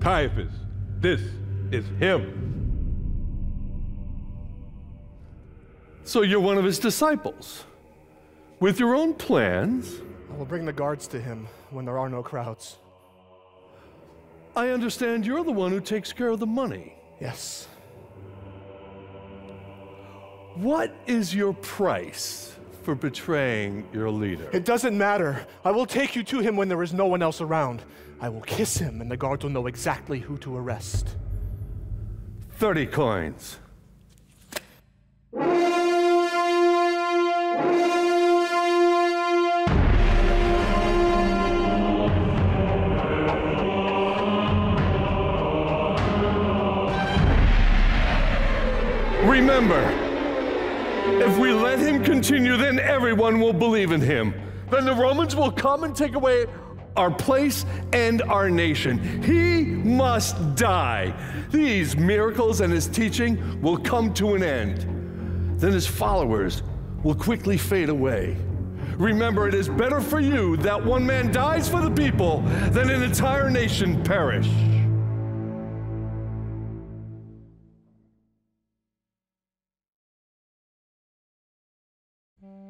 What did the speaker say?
Caiaphas, this is him. So you're one of his disciples. With your own plans, I will bring the guards to him when there are no crowds. I understand you're the one who takes care of the money. Yes. What is your price for betraying your leader? It doesn't matter. I will take you to him when there is no one else around. I will kiss him, and the guards will know exactly who to arrest. 30 coins. Remember, if we let him continue, then everyone will believe in him. Then the Romans will come and take away our place and our nation. He must die. These miracles and his teaching will come to an end. Then his followers will quickly fade away. Remember, it is better for you that one man dies for the people than an entire nation perish. Mm.